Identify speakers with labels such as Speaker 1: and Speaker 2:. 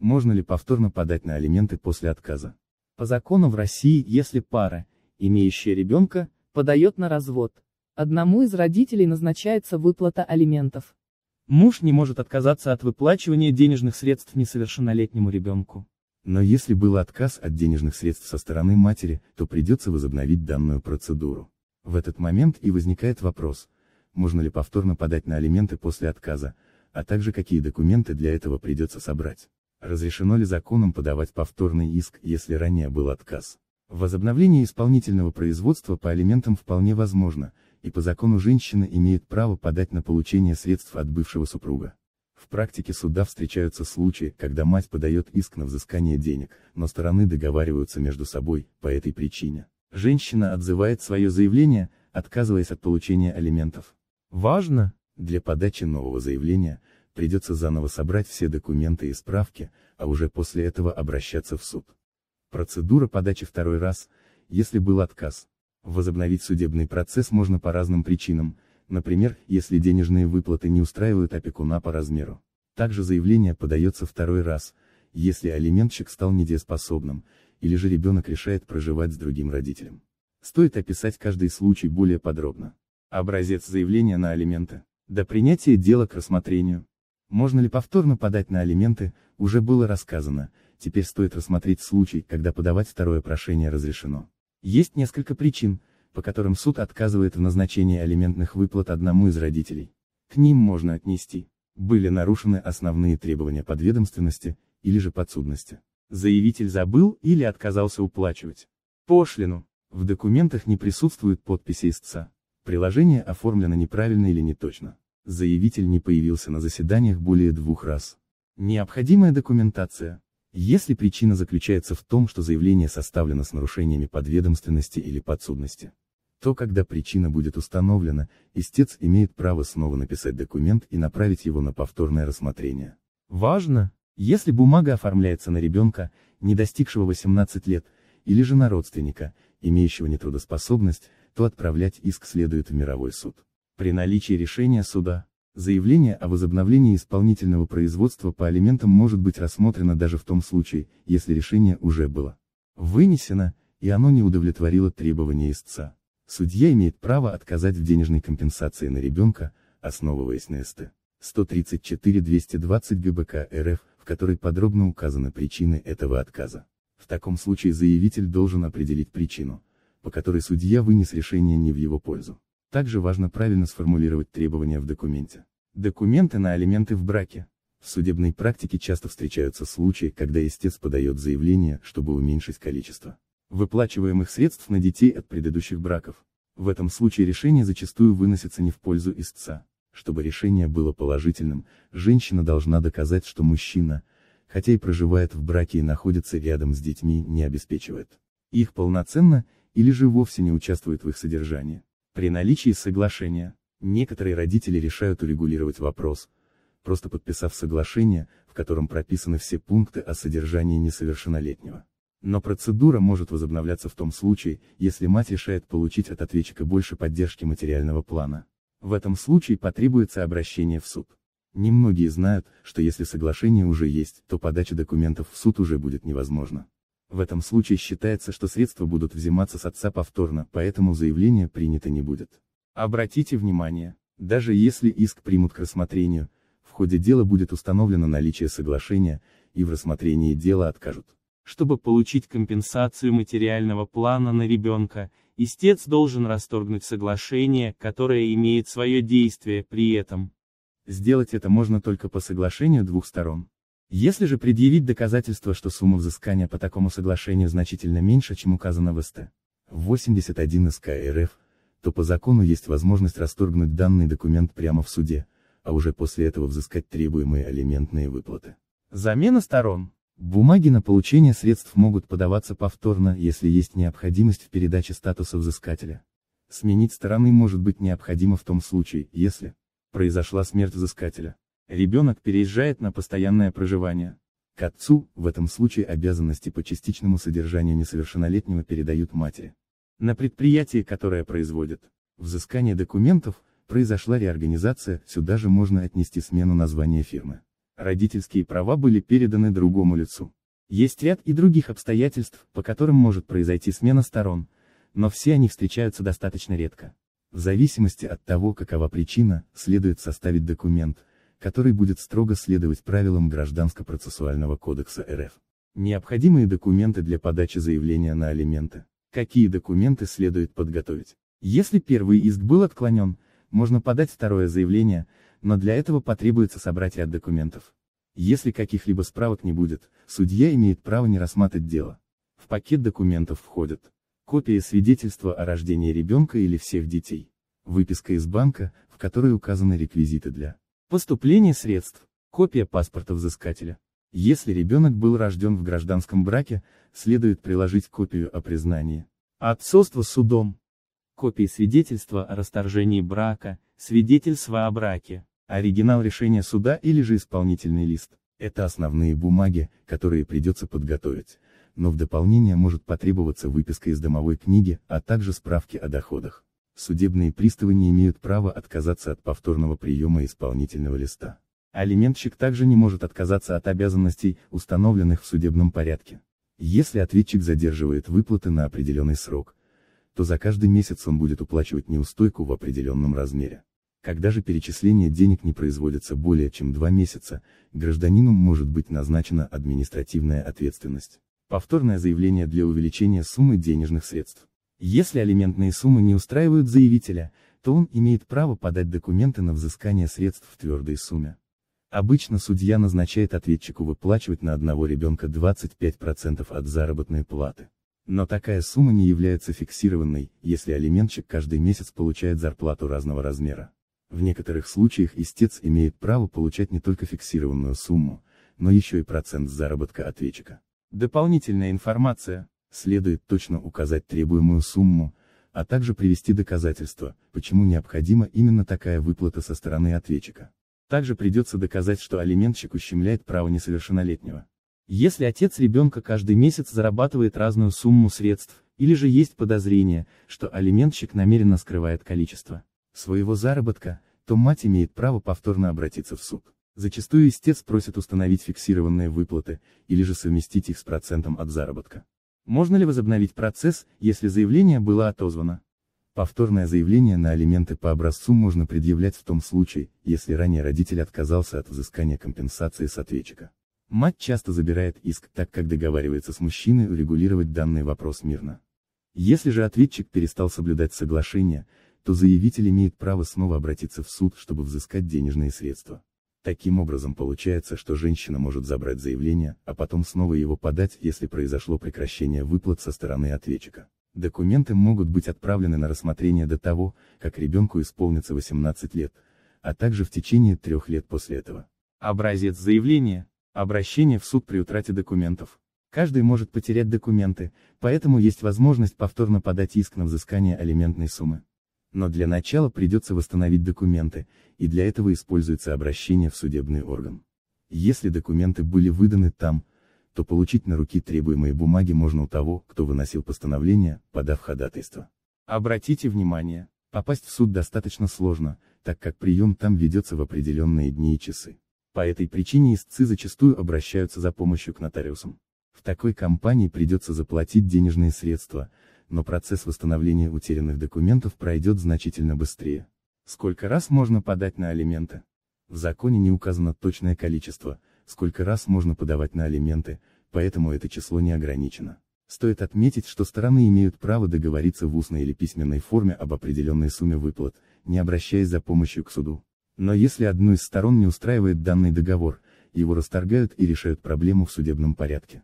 Speaker 1: Можно ли повторно подать на алименты после отказа?
Speaker 2: По закону в России, если пара, имеющая ребенка, подает на развод, одному из родителей назначается выплата алиментов. Муж не может отказаться от выплачивания денежных средств несовершеннолетнему ребенку.
Speaker 1: Но если был отказ от денежных средств со стороны матери, то придется возобновить данную процедуру. В этот момент и возникает вопрос, можно ли повторно подать на алименты после отказа, а также какие документы для этого придется собрать. Разрешено ли законом подавать повторный иск, если ранее был отказ? Возобновление исполнительного производства по алиментам вполне возможно, и по закону женщина имеет право подать на получение средств от бывшего супруга. В практике суда встречаются случаи, когда мать подает иск на взыскание денег, но стороны договариваются между собой, по этой причине. Женщина отзывает свое заявление, отказываясь от получения алиментов. Важно, для подачи нового заявления, придется заново собрать все документы и справки, а уже после этого обращаться в суд. Процедура подачи второй раз, если был отказ. Возобновить судебный процесс можно по разным причинам, например, если денежные выплаты не устраивают опекуна по размеру. Также заявление подается второй раз, если алиментщик стал недееспособным, или же ребенок решает проживать с другим родителем. Стоит описать каждый случай более подробно. Образец заявления на алименты. До принятия дела к рассмотрению. Можно ли повторно подать на алименты, уже было рассказано, теперь стоит рассмотреть случай, когда подавать второе прошение разрешено. Есть несколько причин, по которым суд отказывает в назначении алиментных выплат одному из родителей. К ним можно отнести, были нарушены основные требования подведомственности, или же подсудности. Заявитель забыл или отказался уплачивать. Пошлину. В документах не присутствует подписи истца. Приложение оформлено неправильно или неточно. Заявитель не появился на заседаниях более двух раз. Необходимая документация. Если причина заключается в том, что заявление составлено с нарушениями подведомственности или подсудности, то когда причина будет установлена, истец имеет право снова написать документ и направить его на повторное рассмотрение. Важно, если бумага оформляется на ребенка, не достигшего 18 лет, или же на родственника, имеющего нетрудоспособность, то отправлять иск следует в мировой суд. При наличии решения суда, заявление о возобновлении исполнительного производства по алиментам может быть рассмотрено даже в том случае, если решение уже было вынесено, и оно не удовлетворило требования истца. Судья имеет право отказать в денежной компенсации на ребенка, основываясь на СТ. 134-220 ГБК РФ, в которой подробно указаны причины этого отказа. В таком случае заявитель должен определить причину, по которой судья вынес решение не в его пользу. Также важно правильно сформулировать требования в документе. Документы на алименты в браке. В судебной практике часто встречаются случаи, когда истец подает заявление, чтобы уменьшить количество выплачиваемых средств на детей от предыдущих браков. В этом случае решение зачастую выносится не в пользу истца. Чтобы решение было положительным, женщина должна доказать, что мужчина, хотя и проживает в браке и находится рядом с детьми, не обеспечивает их полноценно, или же вовсе не участвует в их содержании. При наличии соглашения, некоторые родители решают урегулировать вопрос, просто подписав соглашение, в котором прописаны все пункты о содержании несовершеннолетнего. Но процедура может возобновляться в том случае, если мать решает получить от ответчика больше поддержки материального плана. В этом случае потребуется обращение в суд. Немногие знают, что если соглашение уже есть, то подача документов в суд уже будет невозможна. В этом случае считается, что средства будут взиматься с отца повторно, поэтому заявление принято не будет. Обратите внимание, даже если иск примут к рассмотрению, в ходе дела будет установлено наличие соглашения, и в рассмотрении дела откажут. Чтобы получить компенсацию материального плана на ребенка, истец должен расторгнуть соглашение, которое имеет свое действие при этом. Сделать это можно только по соглашению двух сторон. Если же предъявить доказательства, что сумма взыскания по такому соглашению значительно меньше, чем указано в СТ 81 СК РФ, то по закону есть возможность расторгнуть данный документ прямо в суде, а уже после этого взыскать требуемые алиментные выплаты. Замена сторон. Бумаги на получение средств могут подаваться повторно, если есть необходимость в передаче статуса взыскателя. Сменить стороны может быть необходимо в том случае, если произошла смерть взыскателя. Ребенок переезжает на постоянное проживание. К отцу, в этом случае обязанности по частичному содержанию несовершеннолетнего передают матери. На предприятии, которое производит взыскание документов, произошла реорганизация, сюда же можно отнести смену названия фирмы. Родительские права были переданы другому лицу. Есть ряд и других обстоятельств, по которым может произойти смена сторон, но все они встречаются достаточно редко. В зависимости от того, какова причина, следует составить документ, который будет строго следовать правилам Гражданско-процессуального кодекса РФ. Необходимые документы для подачи заявления на алименты. Какие документы следует подготовить? Если первый иск был отклонен, можно подать второе заявление, но для этого потребуется собрать ряд документов. Если каких-либо справок не будет, судья имеет право не рассматривать дело. В пакет документов входят Копия свидетельства о рождении ребенка или всех детей. Выписка из банка, в которой указаны реквизиты для поступления средств. Копия паспорта взыскателя. Если ребенок был рожден в гражданском браке, следует приложить копию о признании. Отцовство судом. Копии свидетельства о расторжении брака, свидетельства о браке, оригинал решения суда или же исполнительный лист. Это основные бумаги, которые придется подготовить но в дополнение может потребоваться выписка из домовой книги, а также справки о доходах. Судебные приставы не имеют права отказаться от повторного приема исполнительного листа. Алиментщик также не может отказаться от обязанностей, установленных в судебном порядке. Если ответчик задерживает выплаты на определенный срок, то за каждый месяц он будет уплачивать неустойку в определенном размере. Когда же перечисление денег не производится более чем два месяца, гражданину может быть назначена административная ответственность. Повторное заявление для увеличения суммы денежных средств. Если алиментные суммы не устраивают заявителя, то он имеет право подать документы на взыскание средств в твердой сумме. Обычно судья назначает ответчику выплачивать на одного ребенка 25% от заработной платы. Но такая сумма не является фиксированной, если алиментчик каждый месяц получает зарплату разного размера. В некоторых случаях истец имеет право получать не только фиксированную сумму, но еще и процент заработка ответчика. Дополнительная информация. Следует точно указать требуемую сумму, а также привести доказательства, почему необходима именно такая выплата со стороны ответчика. Также придется доказать, что алиментщик ущемляет право несовершеннолетнего. Если отец ребенка каждый месяц зарабатывает разную сумму средств, или же есть подозрение, что алиментщик намеренно скрывает количество своего заработка, то мать имеет право повторно обратиться в суд. Зачастую истец просит установить фиксированные выплаты, или же совместить их с процентом от заработка. Можно ли возобновить процесс, если заявление было отозвано? Повторное заявление на алименты по образцу можно предъявлять в том случае, если ранее родитель отказался от взыскания компенсации с ответчика. Мать часто забирает иск, так как договаривается с мужчиной урегулировать данный вопрос мирно. Если же ответчик перестал соблюдать соглашение, то заявитель имеет право снова обратиться в суд, чтобы взыскать денежные средства. Таким образом получается, что женщина может забрать заявление, а потом снова его подать, если произошло прекращение выплат со стороны ответчика. Документы могут быть отправлены на рассмотрение до того, как ребенку исполнится 18 лет, а также в течение трех лет после этого. Образец заявления. Обращение в суд при утрате документов. Каждый может потерять документы, поэтому есть возможность повторно подать иск на взыскание алиментной суммы. Но для начала придется восстановить документы, и для этого используется обращение в судебный орган. Если документы были выданы там, то получить на руки требуемые бумаги можно у того, кто выносил постановление, подав ходатайство. Обратите внимание, попасть в суд достаточно сложно, так как прием там ведется в определенные дни и часы. По этой причине истцы зачастую обращаются за помощью к нотариусам. В такой компании придется заплатить денежные средства, но процесс восстановления утерянных документов пройдет значительно быстрее. Сколько раз можно подать на алименты? В законе не указано точное количество, сколько раз можно подавать на алименты, поэтому это число не ограничено. Стоит отметить, что стороны имеют право договориться в устной или письменной форме об определенной сумме выплат, не обращаясь за помощью к суду. Но если одну из сторон не устраивает данный договор, его расторгают и решают проблему в судебном порядке.